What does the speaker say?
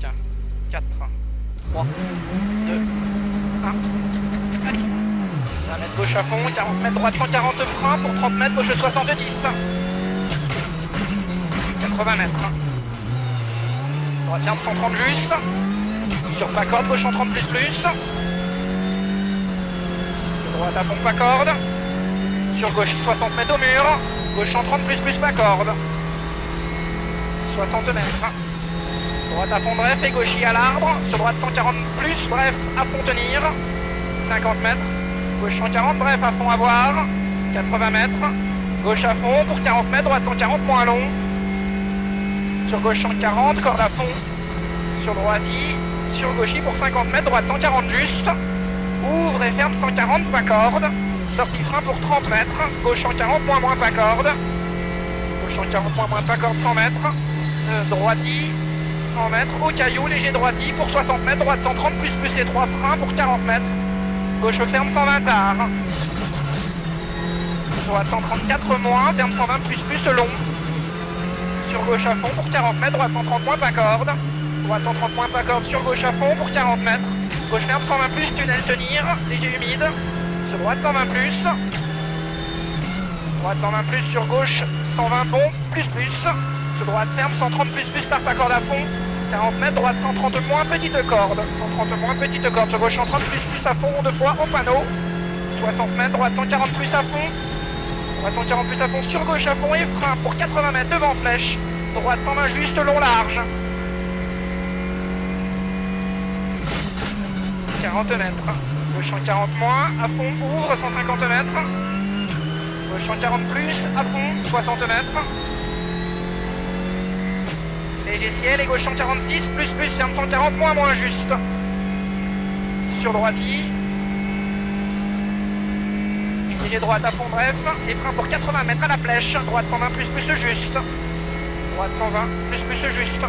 4, 3, 2, 1. Allez. 20 mètres gauche à fond, 40 mètres droite 140 freins pour 30 mètres gauche 70. 80 mètres. Droite ferme 130 juste. Sur pas corde, gauche en 30 plus plus. Droite à fond pas corde. Sur gauche 60 mètres au mur. Gauche en 30 plus plus pas corde. 60 mètres. Droite à fond bref et gauchis à l'arbre. Sur droite 140 plus, bref, à fond tenir. 50 mètres. Gauche 140, bref, à fond à voir. 80 mètres. Gauche à fond pour 40 mètres, droite 140 moins long. Sur gauche 140, corde à fond. Sur droite. Sur gauchis pour 50 mètres, droite 140 juste. Ouvre et ferme 140, pas corde. Sortie frein pour 30 mètres. Gauche 140, moins moins pas corde. Gauche 140, moins moins pas corde 100 mètres. Euh, droite. 100 mètres. Au caillou, léger droite I pour 60 mètres. Droite 130 plus plus les 3 freins pour 40 mètres. Gauche ferme 120 tard. Droite 134 moins, ferme 120 plus plus long. Sur gauche à fond pour 40 mètres, droite 130 moins pas corde. Droite 130 moins pas corde sur gauche à fond pour 40 mètres. Gauche ferme 120 plus, tunnel tenir, léger humide. Sur droite 120 plus. Droite 120 plus sur gauche, 120 bon, plus plus. Droite ferme 130 plus plus par pas corde à fond. 40 mètres, droite 130 moins, petite corde. 130 moins, petite corde. Sur gauche 130 plus plus à fond, deux fois au panneau. 60 mètres, droite 140 plus à fond. Droite 140 plus à fond, sur gauche à fond et frein pour 80 mètres devant flèche. Droite 120 juste, long large. 40 mètres. Gauche 140 moins, à fond, ouvre 150 mètres. Gauche 140 plus, à fond, 60 mètres. Ciel et gauche 146, plus plus, ferme 140, moins moins juste. Sur droite I. Léger droite à fond bref, et frein pour 80 mètres à la flèche. Droite 120 plus plus juste. Droite 120 plus plus juste.